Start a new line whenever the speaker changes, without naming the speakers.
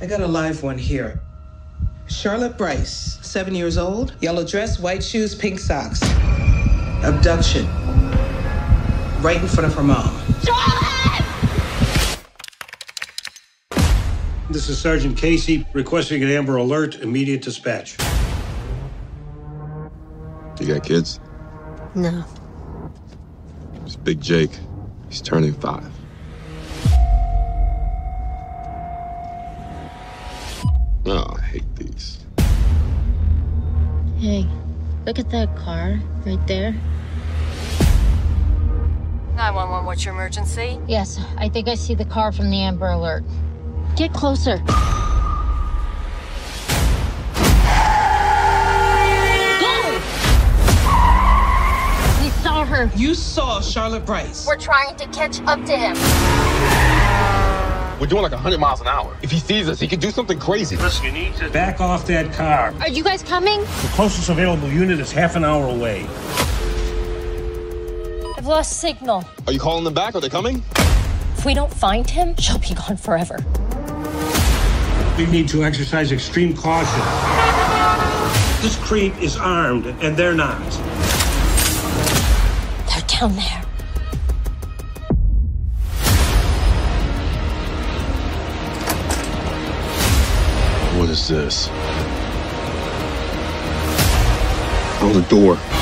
I got a live one here. Charlotte Bryce, seven years old, yellow dress, white shoes, pink socks. Abduction. Right in front of her mom. Charlotte!
This is Sergeant Casey requesting an Amber Alert, immediate dispatch.
You got kids?
No.
It's Big Jake. He's turning five. Oh, I hate these.
Hey, look at that car right there.
911, what's your emergency?
Yes, I think I see the car from the Amber Alert. Get closer. Go! We saw her.
You saw Charlotte Bryce.
We're trying to catch up to him.
We're doing like 100 miles an hour. If he sees us, he could do something crazy.
Listen, you need to back off that car.
Are you guys coming?
The closest available unit is half an hour away.
I've lost signal.
Are you calling them back? Are they coming?
If we don't find him, she'll be gone forever.
We need to exercise extreme caution. This creep is armed, and they're not.
They're down there.
Is this? Oh, the door.